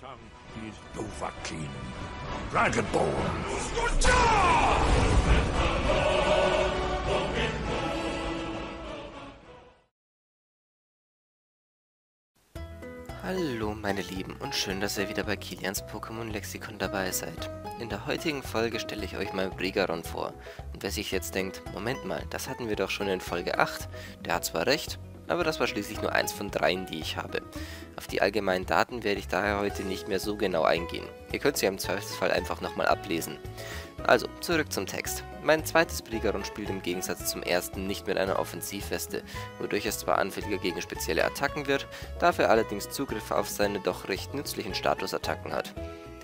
tongue is Dovahkiin, Dragonborn. Hallo meine Lieben und schön, dass ihr wieder bei Kilians Pokémon Lexikon dabei seid. In der heutigen Folge stelle ich euch mal Brigaron vor. Und wer sich jetzt denkt, Moment mal, das hatten wir doch schon in Folge 8, der hat zwar recht, aber das war schließlich nur eins von dreien, die ich habe. Auf die allgemeinen Daten werde ich daher heute nicht mehr so genau eingehen. Ihr könnt sie im Zweifelsfall einfach nochmal ablesen. Also, zurück zum Text. Mein zweites Brigaron spielt im Gegensatz zum ersten nicht mit einer Offensivweste, wodurch es zwar anfälliger gegen spezielle Attacken wird, dafür allerdings Zugriff auf seine doch recht nützlichen Statusattacken hat.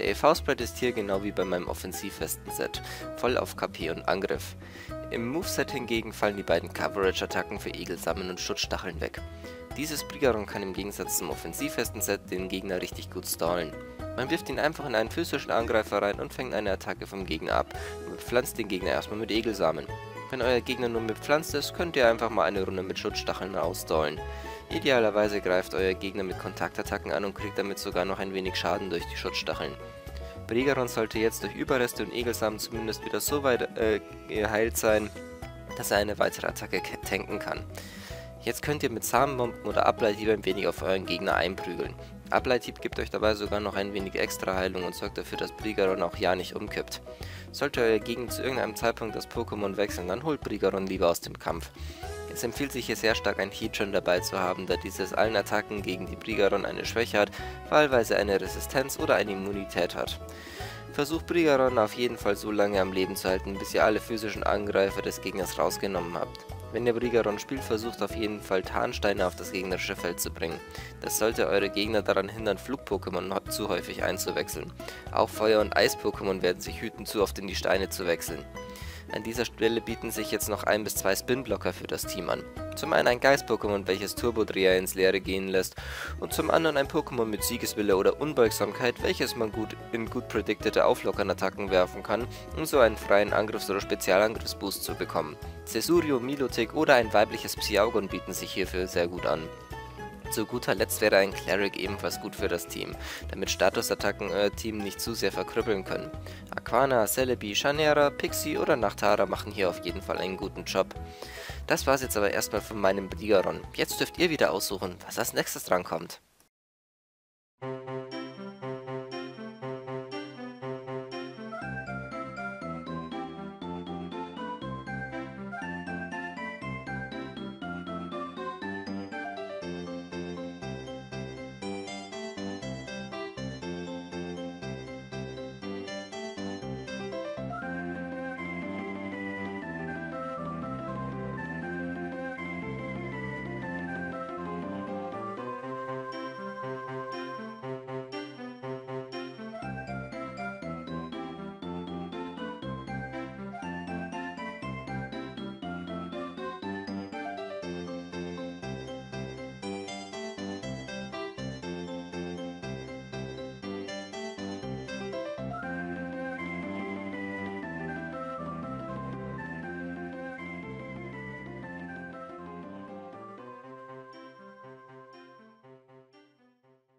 Der EV-Spread ist hier genau wie bei meinem Offensivwesten-Set, voll auf KP und Angriff. Im Moveset hingegen fallen die beiden Coverage-Attacken für Egelsammeln und Schutzstacheln weg. Dieses Brigaron kann im Gegensatz zum Offensivwesten-Set den Gegner richtig gut stallen. Man wirft ihn einfach in einen physischen Angreifer rein und fängt eine Attacke vom Gegner ab und pflanzt den Gegner erstmal mit Egelsamen. Wenn euer Gegner nur mit Pflanzt ist, könnt ihr einfach mal eine Runde mit Schutzstacheln ausdollen. Idealerweise greift euer Gegner mit Kontaktattacken an und kriegt damit sogar noch ein wenig Schaden durch die Schutzstacheln. Brigaron sollte jetzt durch Überreste und Egelsamen zumindest wieder so weit äh, geheilt sein, dass er eine weitere Attacke tanken kann. Jetzt könnt ihr mit Samenbomben oder Ableithieb ein wenig auf euren Gegner einprügeln. Ableithieb gibt euch dabei sogar noch ein wenig extra Heilung und sorgt dafür, dass Brigaron auch ja nicht umkippt. Sollte euer Gegner zu irgendeinem Zeitpunkt das Pokémon wechseln, dann holt Brigaron lieber aus dem Kampf. Es empfiehlt sich hier sehr stark ein Heatron dabei zu haben, da dieses allen Attacken gegen die Brigaron eine Schwäche hat, wahlweise eine Resistenz oder eine Immunität hat. Versucht Brigaron auf jeden Fall so lange am Leben zu halten, bis ihr alle physischen Angreifer des Gegners rausgenommen habt. Wenn ihr Brigaron spielt, versucht auf jeden Fall Tarnsteine auf das gegnerische Feld zu bringen. Das sollte eure Gegner daran hindern, Flug-Pokémon zu häufig einzuwechseln. Auch Feuer- und Eis-Pokémon werden sich hüten, zu oft in die Steine zu wechseln. An dieser Stelle bieten sich jetzt noch ein bis zwei Spin-Blocker für das Team an. Zum einen ein Geist-Pokémon, welches Turbodreher ins Leere gehen lässt, und zum anderen ein Pokémon mit Siegeswille oder Unbeugsamkeit, welches man gut in gut predictete Auflockern-Attacken werfen kann, um so einen freien Angriffs- oder Spezialangriffsboost zu bekommen. Cesurio, Milotic oder ein weibliches Psyaugon bieten sich hierfür sehr gut an. Zu guter Letzt wäre ein Cleric ebenfalls gut für das Team, damit Statusattacken euer Team nicht zu sehr verkrüppeln können. Aquana, Celebi, Chanera, Pixie oder Nachtara machen hier auf jeden Fall einen guten Job. Das war's jetzt aber erstmal von meinem Brigaron. Jetzt dürft ihr wieder aussuchen, was als nächstes drankommt. kommt.